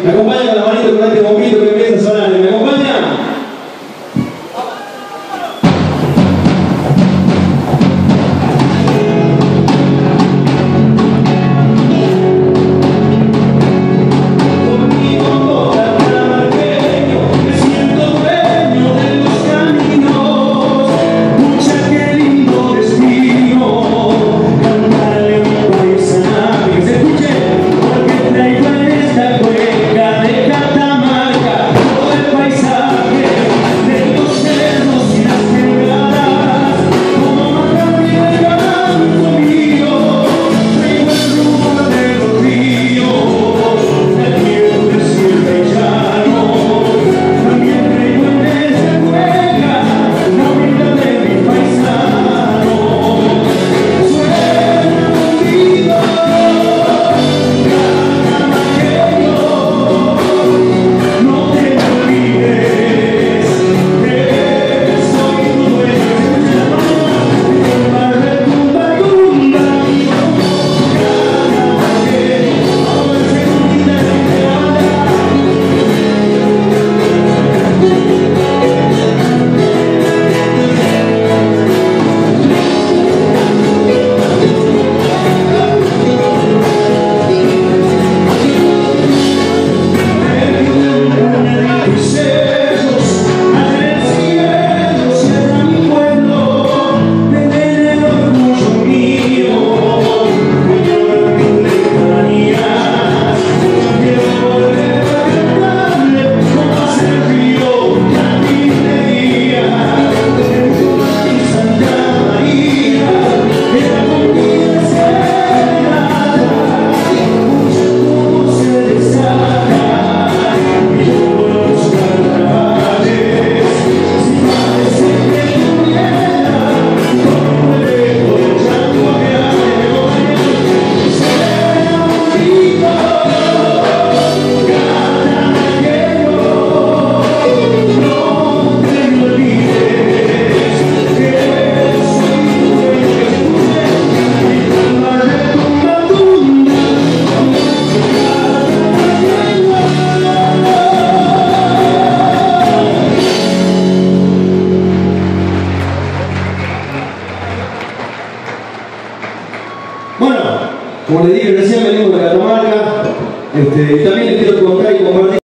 Acompanha, galera. Como les dije, recién venimos de Catamarca, este, y también les quiero contar